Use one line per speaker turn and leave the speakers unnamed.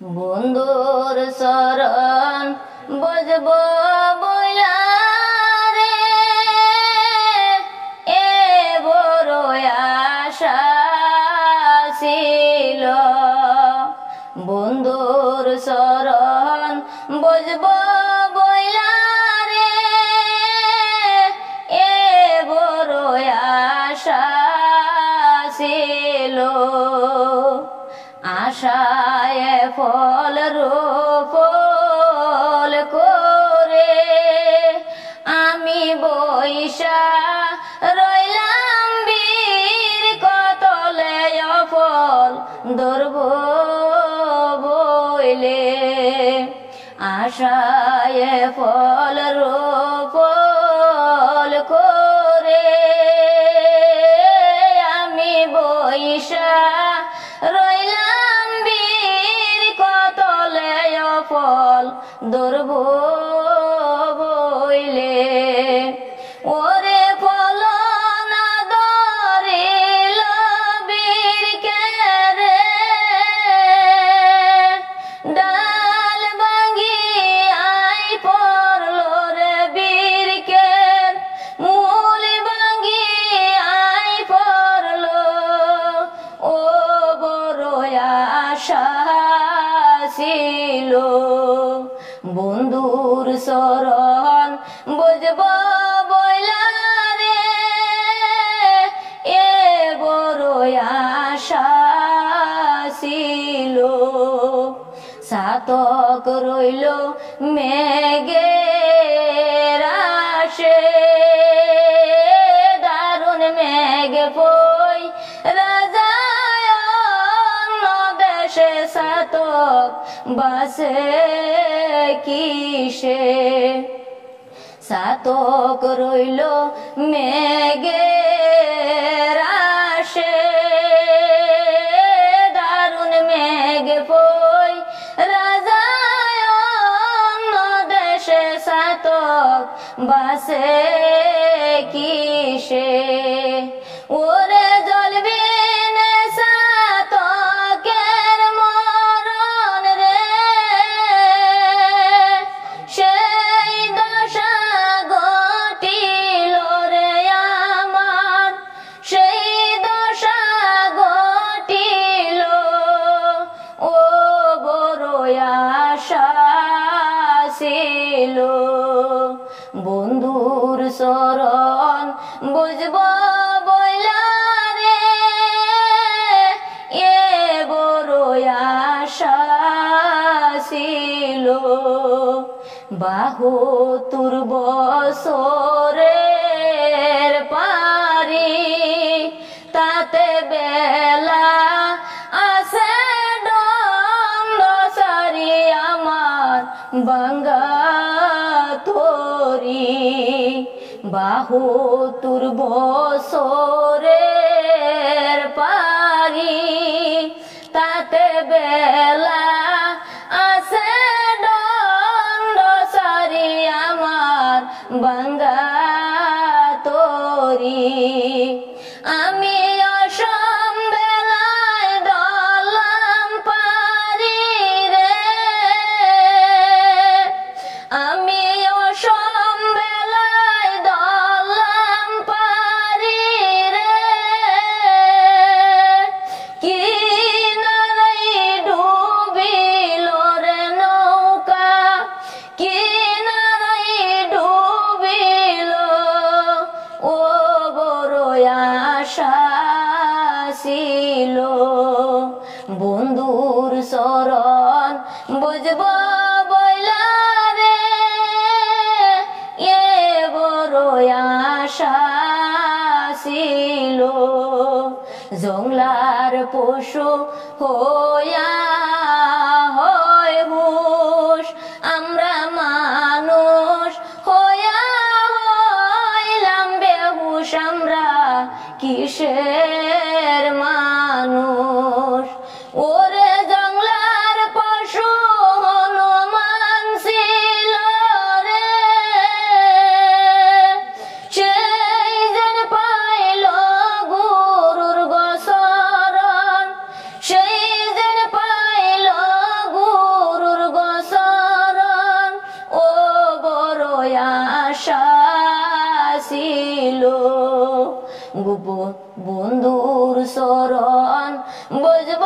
বন্ধুর শরণ বুঝব রে। এ বড় আশা ধরব বইলে আশায় ফল রোপল করে। আমি বৈশা রইলাম বীর কতলে ফল ধরব ছিল। বন্ধুর শরণ বুঝব বইলা রে এ বড় আশা সাতক রইল মেঘে রাশে দারুণ মেঘ পই রাজায় দেশে সাতক বাসে কিসে? সাতক রইল মেঘে রাশে দারুণ মেঘ পই রাজায় দেশে। সাতক বাসে কিসে? ছিল। বন্ধুর শরণ বুঝব বাহু তুর্বসো এ বাহুতুর বছরের তোরি বাহুতুর বসরের পারি তাতে বেলা আছে দণ্ড সারি আমার বাঙ্গা বুঝব বইলারে এ বড় আশা জংলার পশু হইয়া আশা ছিল। গোপ বন্ধুর সরণ বজব